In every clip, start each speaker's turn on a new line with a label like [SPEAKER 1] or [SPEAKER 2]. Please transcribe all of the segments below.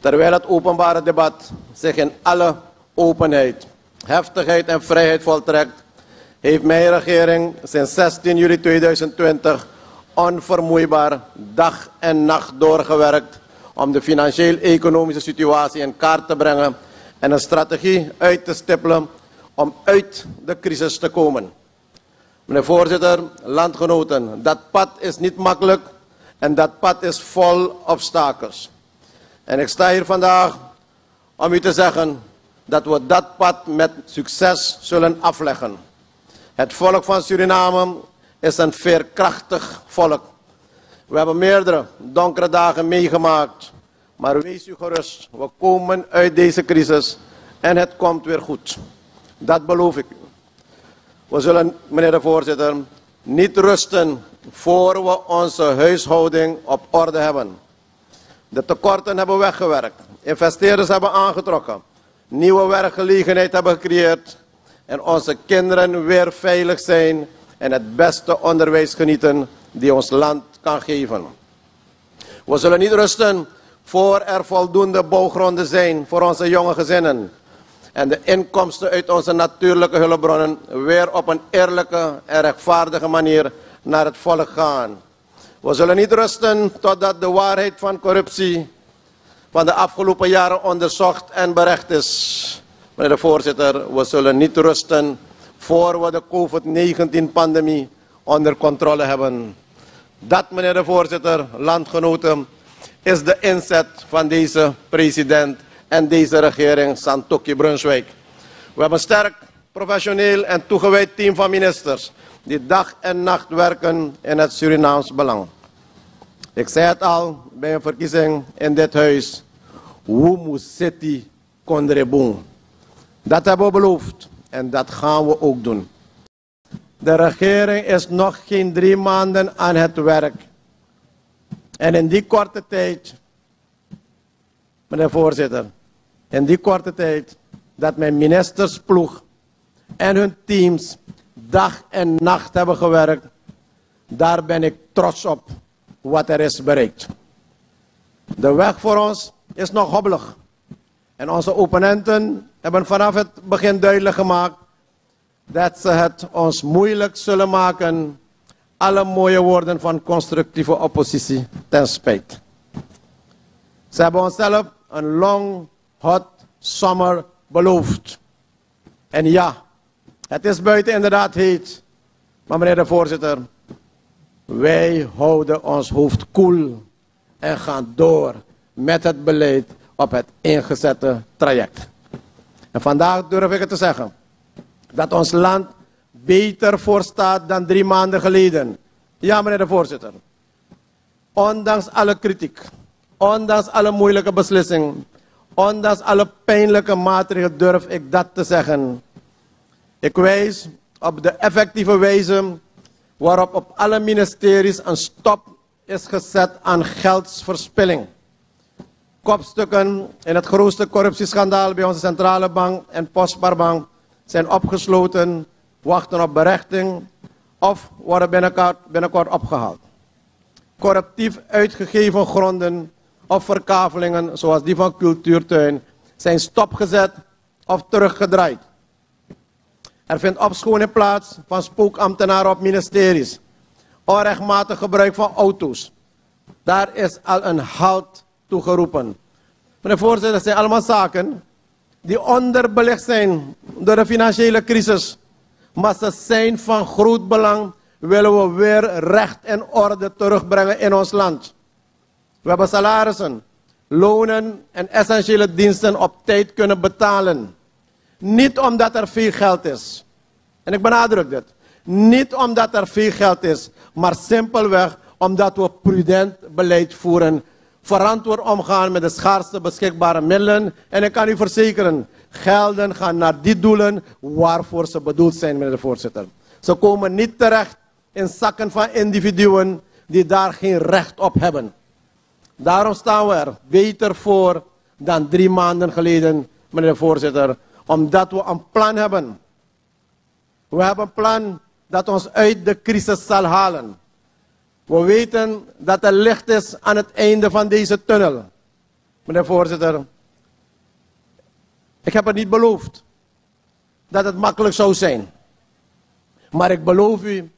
[SPEAKER 1] Terwijl het openbare debat zich in alle openheid, heftigheid en vrijheid voltrekt, heeft mijn regering sinds 16 juli 2020 onvermoeibaar dag en nacht doorgewerkt om de financieel-economische situatie in kaart te brengen en een strategie uit te stippelen om uit de crisis te komen. Meneer voorzitter, landgenoten, dat pad is niet makkelijk en dat pad is vol obstakels. En ik sta hier vandaag om u te zeggen dat we dat pad met succes zullen afleggen. Het volk van Suriname is een veerkrachtig volk. We hebben meerdere donkere dagen meegemaakt. Maar wees u gerust, we komen uit deze crisis en het komt weer goed. Dat beloof ik u. We zullen, meneer de voorzitter, niet rusten voor we onze huishouding op orde hebben. De tekorten hebben weggewerkt, investeerders hebben aangetrokken, nieuwe werkgelegenheid hebben gecreëerd en onze kinderen weer veilig zijn en het beste onderwijs genieten die ons land kan geven. We zullen niet rusten voor er voldoende bouwgronden zijn voor onze jonge gezinnen en de inkomsten uit onze natuurlijke hulpbronnen weer op een eerlijke en rechtvaardige manier naar het volk gaan. We zullen niet rusten totdat de waarheid van corruptie van de afgelopen jaren onderzocht en berecht is. Meneer de voorzitter, we zullen niet rusten voor we de COVID-19-pandemie onder controle hebben. Dat, meneer de voorzitter, landgenoten, is de inzet van deze president en deze regering Santoki Brunswijk. We hebben een sterk, professioneel en toegewijd team van ministers die dag en nacht werken in het Surinaams belang. Ik zei het al bij een verkiezing in dit huis. Hoe city kondreboen. Dat hebben we beloofd en dat gaan we ook doen. De regering is nog geen drie maanden aan het werk. En in die korte tijd, meneer voorzitter, in die korte tijd dat mijn ministersploeg en hun teams dag en nacht hebben gewerkt, daar ben ik trots op wat er is bereikt. De weg voor ons is nog hobbelig. En onze opponenten hebben vanaf het begin duidelijk gemaakt dat ze het ons moeilijk zullen maken alle mooie woorden van constructieve oppositie ten spijt. Ze hebben onszelf een long, hot summer beloofd. En ja, het is buiten inderdaad heet. Maar meneer de voorzitter, wij houden ons hoofd koel en gaan door met het beleid op het ingezette traject. En vandaag durf ik het te zeggen dat ons land beter voor staat dan drie maanden geleden. Ja, meneer de voorzitter. Ondanks alle kritiek, ondanks alle moeilijke beslissingen, ondanks alle pijnlijke maatregelen durf ik dat te zeggen. Ik wijs op de effectieve wijze waarop op alle ministeries een stop is gezet aan geldsverspilling. Kopstukken in het grootste corruptieschandaal bij onze centrale bank en postbaarbank zijn opgesloten, wachten op berechting of worden binnenkort, binnenkort opgehaald. Corruptief uitgegeven gronden of verkavelingen, zoals die van Cultuurtuin, zijn stopgezet of teruggedraaid. Er vindt opschoning plaats van spookambtenaren op ministeries. Onrechtmatig gebruik van auto's. Daar is al een halt toegeroepen. Meneer voorzitter, dat zijn allemaal zaken die onderbelegd zijn door de financiële crisis. Maar ze zijn van groot belang, willen we weer recht en orde terugbrengen in ons land. We hebben salarissen, lonen en essentiële diensten op tijd kunnen betalen. Niet omdat er veel geld is. En ik benadruk dit. Niet omdat er veel geld is, maar simpelweg omdat we prudent beleid voeren. Verantwoord omgaan met de schaarste beschikbare middelen. En ik kan u verzekeren, gelden gaan naar die doelen waarvoor ze bedoeld zijn, meneer de voorzitter. Ze komen niet terecht in zakken van individuen die daar geen recht op hebben. Daarom staan we er beter voor dan drie maanden geleden, meneer de voorzitter. Omdat we een plan hebben. We hebben een plan dat ons uit de crisis zal halen. We weten dat er licht is aan het einde van deze tunnel. Meneer voorzitter, ik heb het niet beloofd dat het makkelijk zou zijn. Maar ik beloof u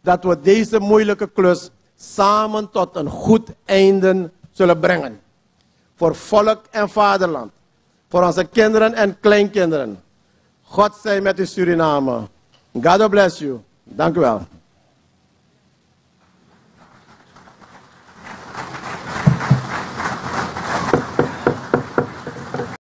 [SPEAKER 1] dat we deze moeilijke klus samen tot een goed einde zullen brengen. Voor volk en vaderland. Voor onze kinderen en kleinkinderen. God zij met u Suriname. God bless you. Dank u wel.